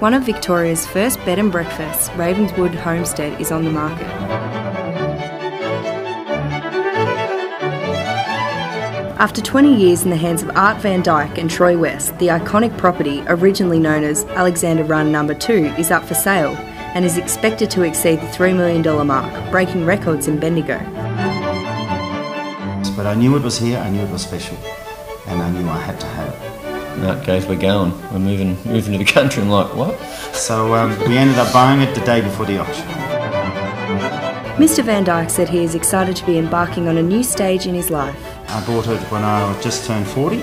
One of Victoria's first bed and breakfasts, Ravenswood Homestead, is on the market. After 20 years in the hands of Art Van Dyke and Troy West, the iconic property, originally known as Alexander Run Number 2, is up for sale and is expected to exceed the $3 million mark, breaking records in Bendigo. But I knew it was here, I knew it was special, and I knew I had to have it. That goes, we're going. We're moving, moving to the country. I'm like, what? So um, we ended up buying it the day before the auction. Mr. Van Dyke said he is excited to be embarking on a new stage in his life. I bought it when I just turned 40,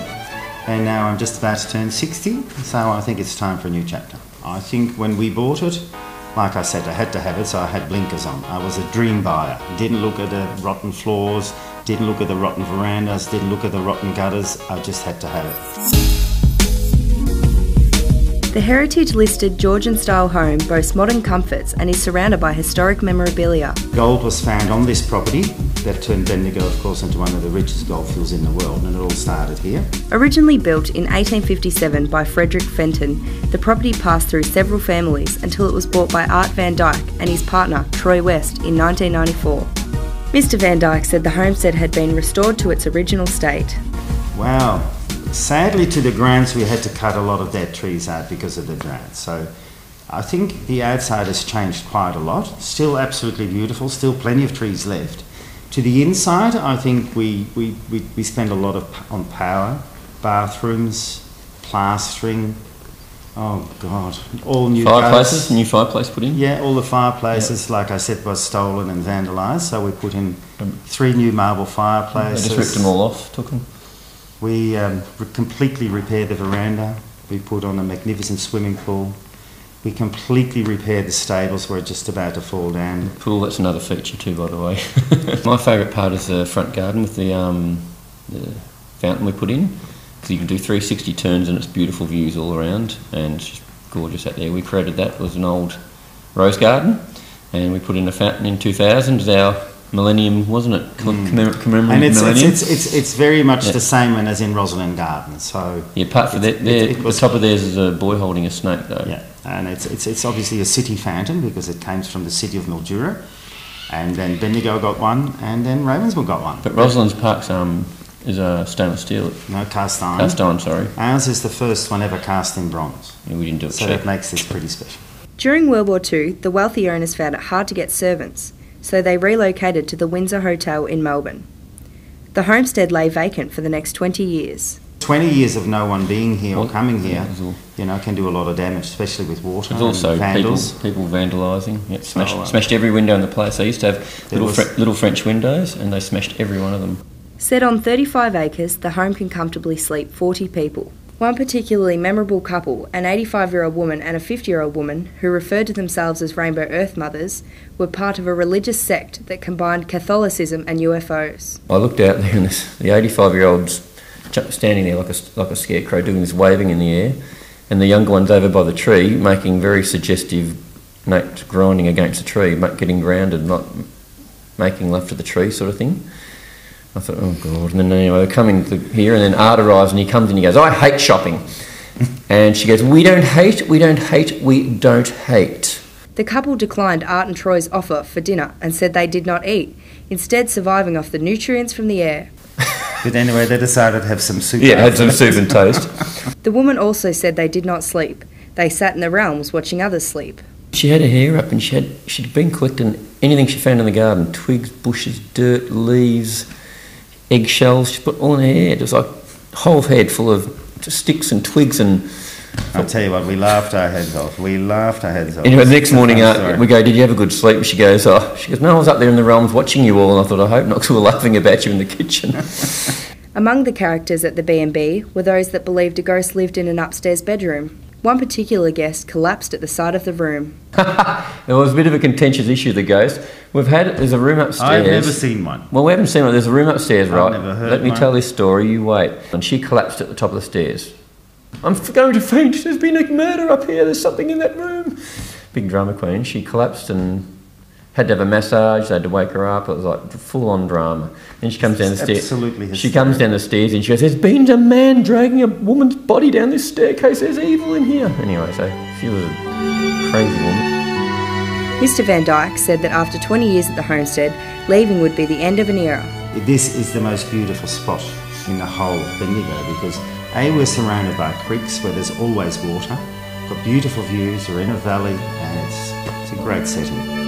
and now I'm just about to turn 60, so I think it's time for a new chapter. I think when we bought it, like I said, I had to have it, so I had blinkers on. I was a dream buyer. Didn't look at the rotten floors, didn't look at the rotten verandas, didn't look at the rotten gutters, I just had to have it. The heritage listed Georgian style home boasts modern comforts and is surrounded by historic memorabilia. Gold was found on this property that turned Bendigo, of course, into one of the richest goldfields in the world, and it all started here. Originally built in 1857 by Frederick Fenton, the property passed through several families until it was bought by Art Van Dyke and his partner, Troy West, in 1994. Mr. Van Dyke said the homestead had been restored to its original state. Wow, Sadly, to the grounds, we had to cut a lot of dead trees out because of the drought. So I think the outside has changed quite a lot. Still absolutely beautiful, still plenty of trees left. To the inside, I think we, we, we, we spend a lot of on power, bathrooms, plastering. Oh God! All new fireplaces. New fireplace put in. Yeah, all the fireplaces, like I said, was stolen and vandalised. So we put in um, three new marble fireplaces. They just ripped them all off. Took them. We um, completely repaired the veranda. We put on a magnificent swimming pool. We completely repaired the stables were just about to fall down. The pool, that's another feature too, by the way. My favourite part is the front garden with the, um, the fountain we put in. Because you can do 360 turns and it's beautiful views all around and it's just gorgeous out there. We created that. It was an old rose garden and we put in a fountain in 2000 as our millennium, wasn't it? Com- mm. commemorative and it's, millennium. It's, it's, it's, it's very much yeah. the same one as in Rosalind Garden. So yeah, apart from that, there, it, it the top of theirs is a boy holding a snake, though. Yeah, and it's, it's, it's obviously a city fountain because it comes from the city of Mildura, and then Bendigo got one, and then Ravenswood got one. But Rosalind's Park's um is a stainless steel. No, cast iron. Cast iron, sorry. Ours is the first one ever cast in bronze. Yeah, we didn't do it. So cheap. that makes this pretty special. During World War II, the wealthy owners found it hard to get servants so they relocated to the Windsor Hotel in Melbourne. The homestead lay vacant for the next 20 years. 20 years of no one being here or coming here, you know, can do a lot of damage, especially with water. There's also vandals. people, people vandalising. Yep, smashed, oh, smashed every window in the place. I used to have little, Fre- little French windows, and they smashed every one of them. Set on 35 acres, the home can comfortably sleep 40 people. One particularly memorable couple, an 85 year old woman and a 50 year old woman, who referred to themselves as Rainbow Earth Mothers, were part of a religious sect that combined Catholicism and UFOs. I looked out there and this, the 85 year old's standing there like a, like a scarecrow doing this waving in the air, and the younger one's over by the tree making very suggestive notes grinding against the tree, getting grounded, not making love to the tree sort of thing. I thought, oh God. And then anyway, we're coming to here, and then Art arrives and he comes and he goes, I hate shopping. and she goes, We don't hate, we don't hate, we don't hate. The couple declined Art and Troy's offer for dinner and said they did not eat, instead, surviving off the nutrients from the air. but anyway, they decided to have some soup. Yeah, had some soup and toast. the woman also said they did not sleep. They sat in the realms watching others sleep. She had her hair up and she had, she'd been collecting anything she found in the garden twigs, bushes, dirt, leaves eggshells. She put all in her hair. It was like a whole head full of sticks and twigs and. I'll tell you what, we laughed our heads off. We laughed our heads off. Anyway, the next morning uh, we go, Did you have a good sleep? She goes, Oh, she goes, No, I was up there in the realms watching you all, and I thought, I hope not, because we were laughing about you in the kitchen. Among the characters at the B&B were those that believed a ghost lived in an upstairs bedroom. One particular guest collapsed at the side of the room. it was a bit of a contentious issue, the ghost. We've had, there's a room upstairs. I've never seen one. Well, we haven't seen one. There's a room upstairs, I've right? Never heard Let me one. tell this story, you wait. And she collapsed at the top of the stairs. I'm going to faint. There's been a murder up here. There's something in that room. Big drama queen. She collapsed and had to have a massage. They had to wake her up. It was like full on drama. Then she comes down the stairs. absolutely She comes down the stairs and she goes, "There's been a man dragging a woman's body down this staircase. There's evil in here." Anyway, so she was a crazy woman. Mr. Van Dyke said that after 20 years at the homestead, leaving would be the end of an era. This is the most beautiful spot in the whole Bendigo because A, we're surrounded by creeks where there's always water, got beautiful views, we're in a valley, and it's, it's a great setting.